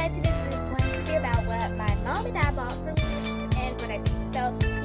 excited to do this one. be about what my mom and dad bought for me and what I think. So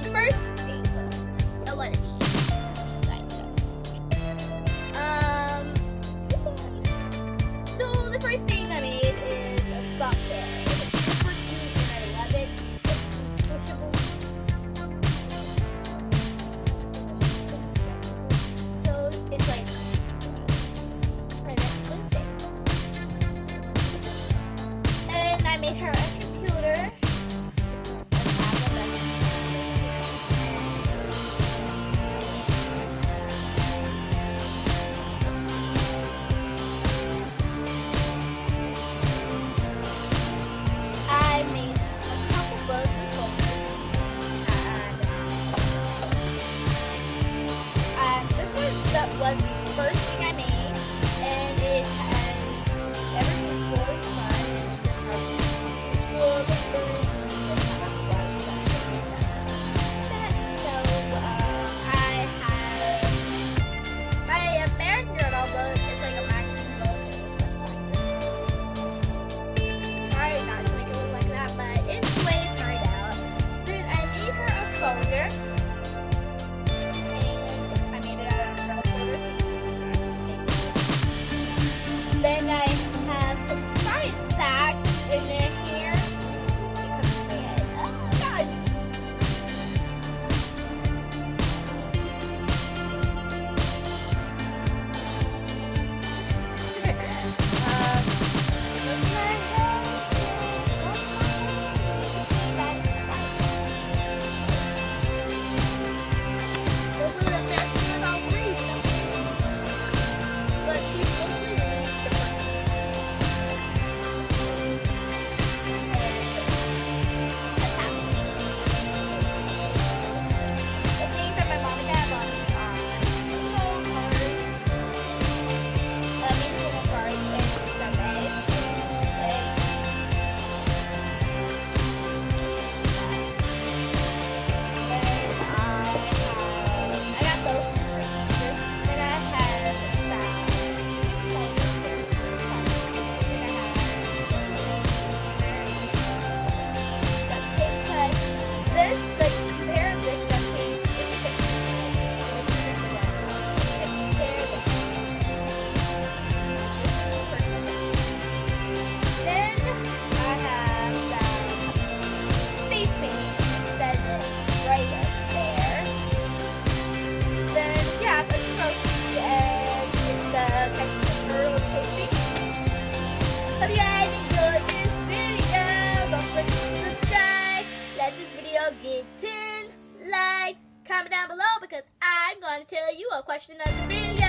was the first Hope you guys enjoyed this video. Don't forget to subscribe. Let this video get 10 likes. Comment down below because I'm going to tell you a question of the video.